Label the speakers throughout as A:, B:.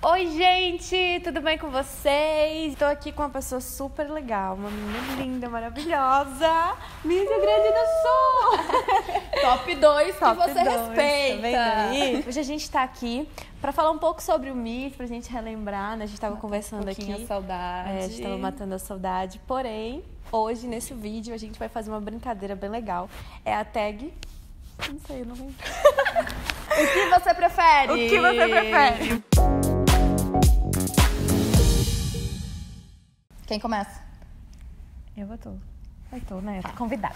A: Oi, gente, tudo bem com vocês? Estou aqui com uma pessoa super legal, uma menina linda, maravilhosa, Miss Rio Grande do Sul.
B: Top 2 que
A: Top
B: você
A: dois,
B: respeita.
A: Tá vendo aí? Hoje a gente está aqui para falar um pouco sobre o Miss, pra gente relembrar, né? A gente estava conversando
B: um
A: aqui.
B: a saudade.
A: É, a gente tava matando a saudade. Porém, hoje, nesse vídeo, a gente vai fazer uma brincadeira bem legal. É a tag. Não sei, eu não lembro.
B: O que você prefere?
A: O que você prefere?
B: Quem começa?
A: Eu vou tô. Eu tô, né? Eu tô convidada.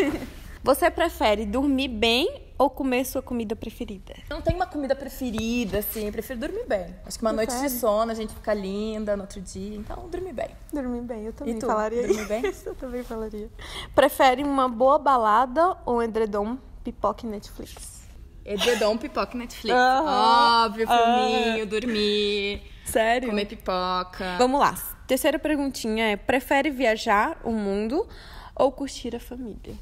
A: Você prefere dormir bem ou comer sua comida preferida?
B: Não tem uma comida preferida, assim. Eu prefiro dormir bem. Acho que uma noite de sono a gente fica linda no outro dia. Então, dormir bem.
A: Dormir bem, eu também
B: E tu?
A: falaria
B: Dormir bem?
A: isso. Eu também falaria. Prefere uma boa balada ou um edredom, pipoca e Netflix?
B: Edredom, pipoca e Netflix.
A: Aham.
B: Óbvio, filminho, dormir,
A: Sério?
B: comer pipoca.
A: Vamos lá. Terceira perguntinha é: prefere viajar o mundo ou curtir a família?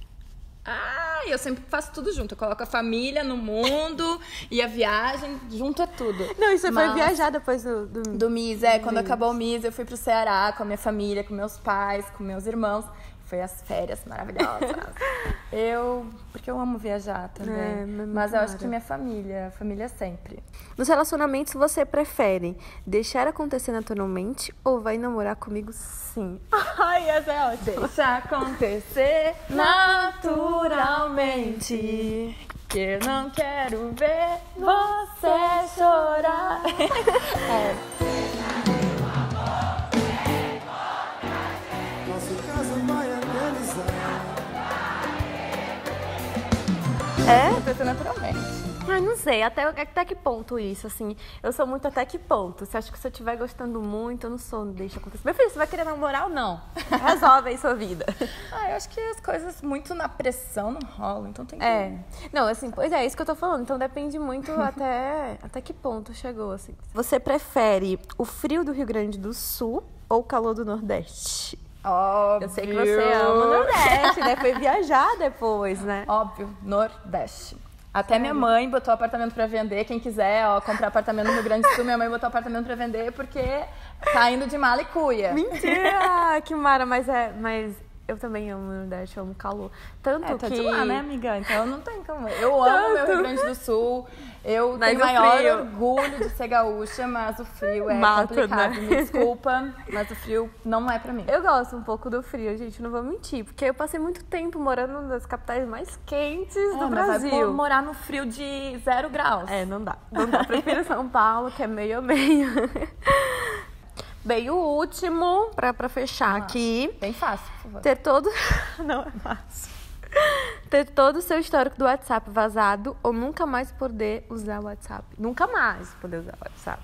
B: Ah, eu sempre faço tudo junto. Eu coloco a família no mundo e a viagem junto é tudo.
A: Não, isso
B: Mas-
A: foi viajar depois do. do...
B: Do MIS, é. Quando
A: Miss.
B: acabou o MIS, eu fui pro Ceará com a minha família, com meus pais, com meus irmãos. Foi as férias maravilhosas. eu. Porque eu amo viajar também.
A: É, mas
B: mas eu acho que minha família, família sempre.
A: Nos relacionamentos, você prefere deixar acontecer naturalmente ou vai namorar comigo sim? Ai, essa é ótima.
B: Deixa acontecer naturalmente. Que eu não quero ver você chorar.
C: Nosso caso vai analisar.
A: É?
B: Acontecer naturalmente.
A: Ai, não sei, até, até que ponto isso, assim. Eu sou muito até que ponto. Você acha que se eu estiver gostando muito, eu não sou, não deixa acontecer. Meu filho, você vai querer namorar ou não? Resolve aí sua vida.
B: Ah, eu acho que as coisas muito na pressão não rolam, então tem que.
A: É. Não, assim, pois é, é isso que eu tô falando. Então depende muito até, até que ponto chegou, assim. Você prefere o frio do Rio Grande do Sul ou o calor do Nordeste?
B: Óbvio.
A: Eu sei que você ama o Nordeste, né? Foi viajar depois, né?
B: Óbvio, Nordeste. Até minha mãe botou apartamento pra vender. Quem quiser, ó, comprar apartamento no Rio Grande do Sul, minha mãe botou apartamento pra vender porque tá indo de mala e cuia.
A: Mentira! que mara, mas é. Mas eu também amo o Nordeste, eu amo calor. Tanto
B: É, tá
A: que.
B: de lá, né, amiga? Então não tem como. Eu amo meu Rio Grande do Sul. Eu
A: Mas
B: tenho maior
A: frio?
B: orgulho de ser gaúcha, mas o frio é
A: Mata,
B: complicado.
A: né?
B: Me desculpa, mas o frio não é pra mim.
A: Eu gosto um pouco do frio, gente, não vou mentir. Porque eu passei muito tempo morando das capitais mais quentes do
B: É, mas vai
A: Brasil.
B: pô- morar no frio de zero graus.
A: É, não dá. Não dá. Prefiro São Paulo, que é meio a meio. Bem, o último, pra, pra fechar aqui.
B: Bem fácil, por favor.
A: Ter todo. Não é fácil. Ter todo o seu histórico do WhatsApp vazado ou nunca mais poder usar o WhatsApp. Nunca mais poder usar o WhatsApp.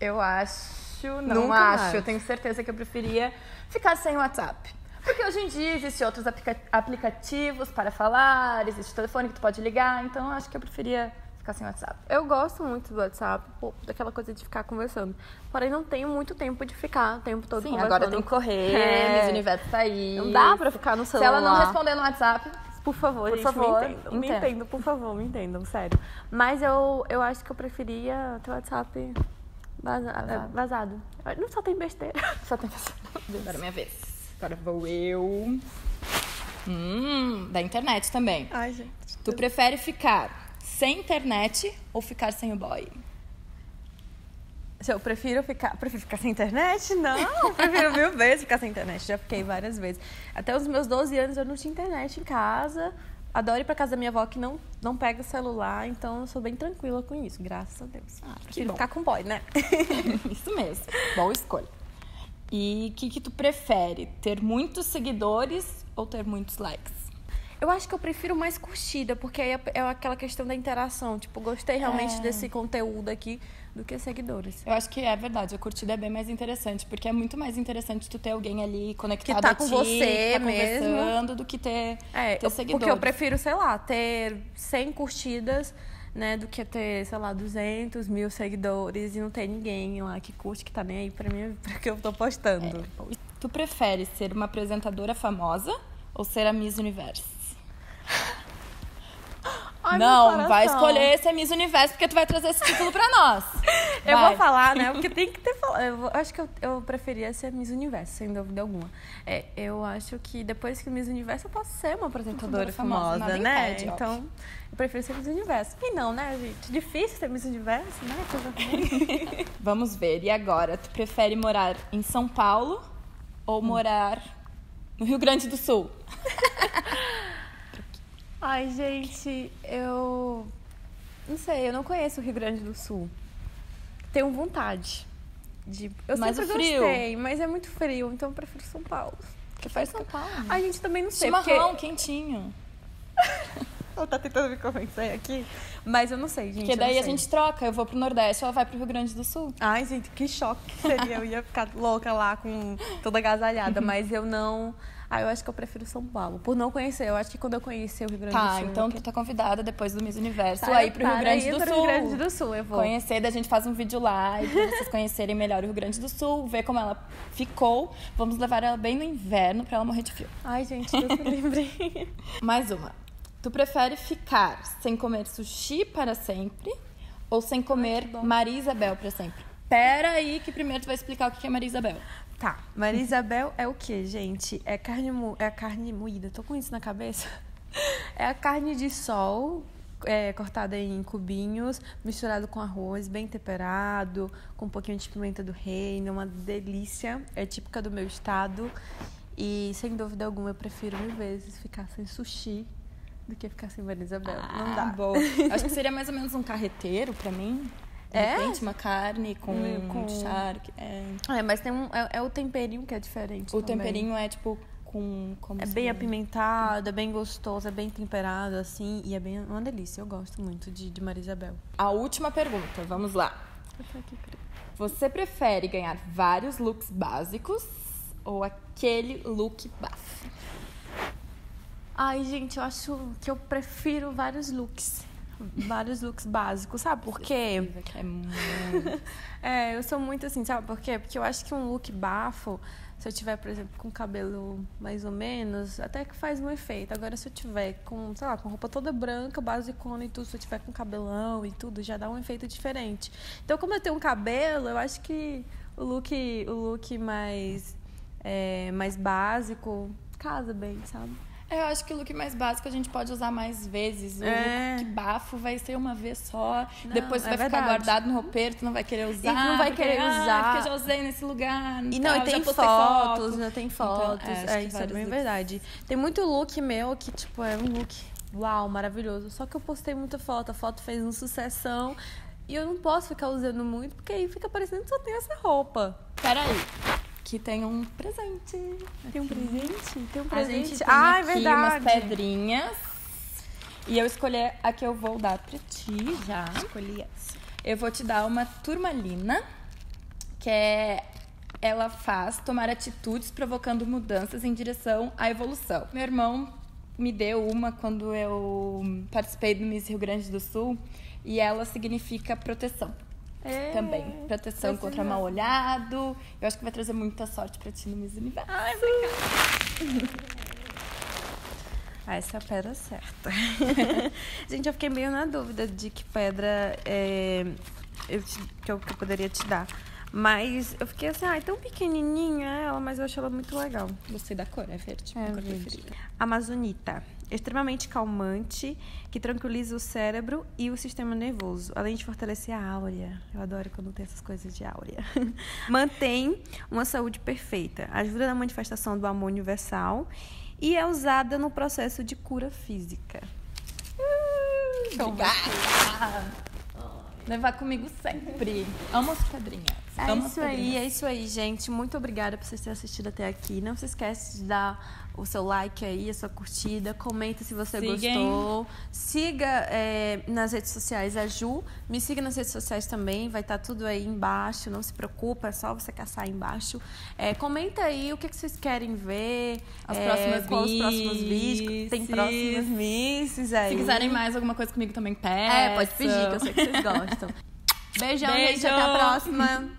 B: Eu acho, não
A: Nunca
B: acho.
A: mais.
B: Eu tenho certeza que eu preferia ficar sem o WhatsApp. Porque hoje em dia existem outros aplica- aplicativos para falar, existe o telefone que tu pode ligar, então eu acho que eu preferia ficar sem WhatsApp.
A: Eu gosto muito do WhatsApp, pô, daquela coisa de ficar conversando. Porém, não tenho muito tempo de ficar o tempo todo
B: Sim,
A: conversando.
B: agora tem que correr,
A: É.
B: Miss Universo tá aí.
A: Não dá pra ficar no
B: Se ela não
A: celular.
B: responder no WhatsApp,
A: Por favor,
B: Por
A: gente,
B: favor,
A: me entendam. Me
B: entenda.
A: entendam, por favor, me entendam, sério. Mas eu, eu acho que eu preferia ter o WhatsApp vaza-
B: Vazado.
A: vazado. Não só tem besteira.
B: só tem que Agora é minha vez. Agora vou eu. Hum, da internet também.
A: Ai, gente.
B: Tu prefere ficar sem internet ou ficar sem o boy?
A: Se eu prefiro ficar, prefiro ficar sem internet? Não, eu prefiro mil vezes ficar sem internet. Já fiquei várias vezes. Até os meus 12 anos eu não tinha internet em casa. Adoro ir pra casa da minha avó que não, não pega celular, então eu sou bem tranquila com isso, graças a Deus.
B: Ah, que
A: prefiro ficar com boy, né?
B: Isso mesmo. Boa escolha. E o que, que tu prefere? Ter muitos seguidores ou ter muitos likes?
A: Eu acho que eu prefiro mais curtida, porque aí é é aquela questão da interação. Tipo, gostei realmente
B: É.
A: desse conteúdo aqui do que seguidores.
B: Eu acho que é verdade, a curtida é bem mais interessante, porque é muito mais interessante tu ter alguém ali conectado
A: tá
B: a
A: com
B: ti,
A: você
B: que tá
A: mesmo.
B: conversando, do que ter,
A: É,
B: ter
A: eu-
B: seguidores.
A: porque eu prefiro, sei lá, ter 100 curtidas, né, do que ter, sei lá, 200 mil seguidores e não ter ninguém lá que curte, que tá nem aí pra mim, pra que eu tô postando.
B: Tu prefere ser uma apresentadora famosa ou ser a Miss Universo?
A: Ai,
B: não, vai escolher ser Miss Universo porque tu vai trazer esse título pra nós.
A: Eu
B: Vai.
A: vou falar, né? Porque tem que ter falado. Eu vou- acho que eu, eu preferia ser Miss Universo, sem dúvida alguma. É, eu acho que depois que Miss Universo eu posso ser uma apresentadora
B: famosa,
A: famosa, né?
B: impede,
A: então, eu prefiro ser Miss Universo. E não, né, gente? Difícil ser Miss Universo, né?
B: Vamos ver. E agora, tu prefere morar em São Paulo ou morar no Rio Grande do Sul?
A: Ai, gente, eu. Não sei, eu não conheço o Rio Grande do Sul. Tenho vontade. De... Eu
B: Mas
A: sempre
B: frio?
A: gostei, mas é muito frio, então eu prefiro São Paulo.
B: Que faz São Paulo.
A: A gente também não sei,
B: Chimarrão,
A: porque...
B: quentinho.
A: Ela tá tentando me convencer aqui. Mas eu não sei, gente.
B: Porque daí a gente troca. Eu vou pro Nordeste, ela vai pro Rio Grande do Sul.
A: Ai, gente, que choque que seria. Eu ia ficar louca lá com toda agasalhada, mas eu não. Ah, eu acho que eu prefiro São Paulo. Por não conhecer. Eu acho que quando eu conhecer o Rio Grande do
B: Tá,
A: Sul.
B: então
A: eu
B: tu tá convidada depois do Miss Universo aí pro Rio Grande do Sul.
A: Rio Grande do Sul, eu vou.
B: Conhecer, daí a gente faz um vídeo live pra vocês conhecerem melhor o Rio Grande do Sul, ver como ela ficou. Vamos levar ela bem no inverno pra ela morrer de frio.
A: Ai, gente, Deus me livre.
B: Mais uma. Tu prefere ficar sem comer sushi para sempre ou sem comer Maria Isabel para sempre? Pera aí que primeiro tu vai explicar o que é Maria Isabel.
A: Tá, Maria Isabel é o que, gente? É carne, mo- é a carne moída. Tô com isso na cabeça. É a carne de sol é, cortada em cubinhos, misturado com arroz, bem temperado, com um pouquinho de pimenta do reino, uma delícia. É típica do meu estado. E sem dúvida alguma eu prefiro mil vezes ficar sem sushi do que ficar sem Maria Isabel. Não dá.
B: Ah, Bom. Acho que seria mais ou menos um carreteiro pra mim. De
A: É?
B: repente, uma carne com,
A: Hum, com-
B: charque. É.
A: É, mas tem um, é, é o temperinho que é diferente.
B: O
A: também.
B: temperinho é tipo com. Como
A: É bem apimentado, é bem gostoso, é bem temperado, assim, e é bem uma delícia. Eu gosto muito de, de Maria Isabel.
B: A última pergunta, vamos lá. Você prefere ganhar vários looks básicos ou aquele look bafo?
A: Ai, gente, eu acho que eu prefiro vários looks. Vários looks básicos, sabe por quê?
B: É muito.
A: É, eu sou muito assim, sabe por quê? Porque eu acho que um look bafo, se eu tiver, por exemplo, com cabelo mais ou menos, até que faz um efeito. Agora, se eu tiver com, sei lá, com roupa toda branca, basicona e tudo, se eu tiver com cabelão e tudo, já dá um efeito diferente. Então, como eu tenho um cabelo, eu acho que o look, o look mais, é, mais básico casa bem, sabe?
B: É, Eu acho que o look mais básico a gente pode usar mais vezes. O
A: É.
B: look bafo vai ser uma vez só.
A: Não,
B: Depois
A: é
B: vai ficar
A: verdade.
B: guardado no roupeiro, tu não vai querer usar.
A: não vai
B: porque,
A: querer
B: "Ah,
A: usar."
B: Porque eu já usei nesse lugar.
A: E
B: tal,
A: não, e
B: já
A: tem fotos,
B: foto.
A: né? Tem
B: Então,
A: fotos.
B: é, acho
A: é,
B: que
A: isso é bem
B: looks.
A: verdade. Tem muito look meu que, tipo, é um look, uau, maravilhoso. Só que eu postei muita foto, a foto fez uma sucessão. E eu não posso ficar usando muito, porque aí fica parecendo que só tem essa roupa.
B: Peraí, que tem um presente.
A: Tem um presente? Tem um
B: A
A: presente?
B: gente tem
A: ah, é
B: aqui
A: verdade.
B: umas pedrinhas. E eu escolhi a que eu vou dar pra ti já.
A: Escolhi essa.
B: Eu vou te dar uma turmalina, que é ela faz tomar atitudes provocando mudanças em direção à evolução. Meu irmão me deu uma quando eu participei do Miss Rio Grande do Sul e ela significa proteção.
A: É,
B: Também, proteção contra mal olhado. Eu acho que vai trazer muita sorte pra ti no Miss Universo.
A: Ai, obrigada. Ah, essa é a pedra certa. Gente, eu fiquei meio na dúvida de que pedra é, eu te- que, eu, que eu poderia te dar. Mas eu fiquei assim, ai, tão pequenininha ela, mas eu acho ela muito legal.
B: Gostei da cor, é verde.
A: É,
B: cor
A: verde.
B: preferida.
A: Amazonita. Extremamente calmante, que tranquiliza o cérebro e o sistema nervoso, além de fortalecer a áurea. Eu adoro quando tem essas coisas de áurea. Mantém uma saúde perfeita, ajuda na manifestação do amor universal e é usada no processo de cura física.
B: Obrigada. Levar comigo sempre. Amo as pedrinhas.
A: É isso aí, é isso aí, gente. Muito obrigada por vocês terem assistido até aqui. Não se esquece de dar o seu like aí, a sua curtida. Comenta se você
B: Siga, hein?
A: gostou. Siga é, nas redes sociais a Ju. Me siga nas redes sociais também. Vai estar tudo aí embaixo. Não se preocupa, é só você caçar aí embaixo. É, comenta aí o que, que vocês querem ver.
B: As
A: é,
B: próximas
A: qual os próximos vídeos. Tem próximas misses aí.
B: Se quiserem mais alguma coisa comigo também peça.
A: É, pode pedir, que eu sei que vocês gostam. Beijão, gente.
B: Beijo.
A: Até a próxima.